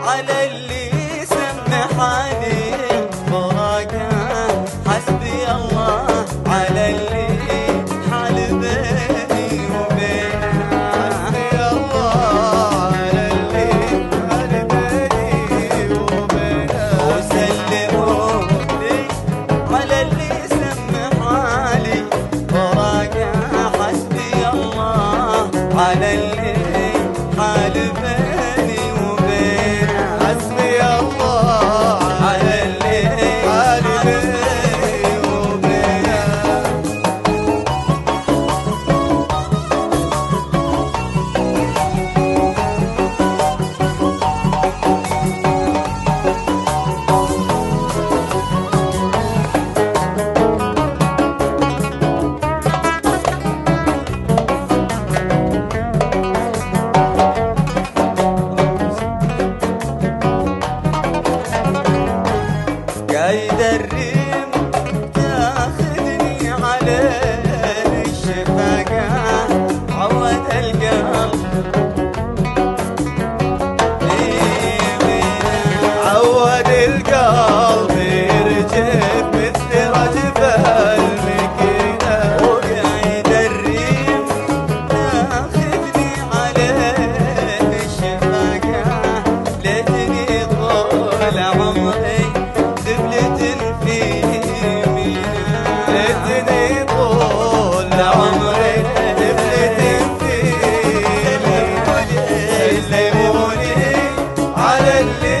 على اللي Belén.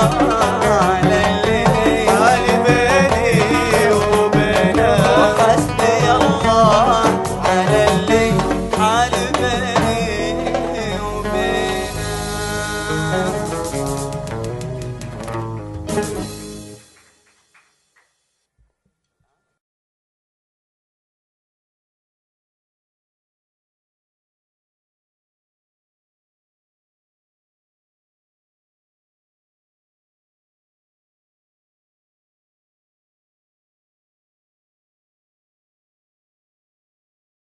Allah